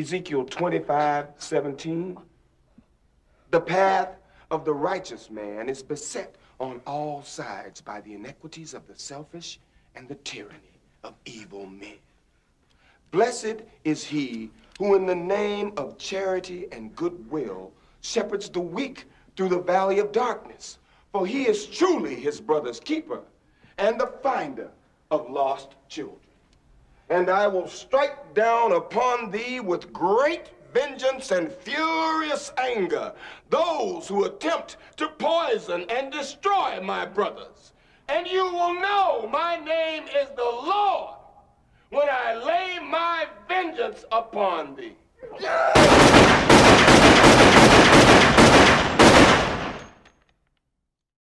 Ezekiel 25, 17. The path of the righteous man is beset on all sides by the inequities of the selfish and the tyranny of evil men. Blessed is he who, in the name of charity and goodwill, shepherds the weak through the valley of darkness. For he is truly his brother's keeper and the finder of lost children. And I will strike down upon thee with great vengeance and furious anger those who attempt to poison and destroy my brothers. And you will know my name is the Lord when I lay my vengeance upon thee.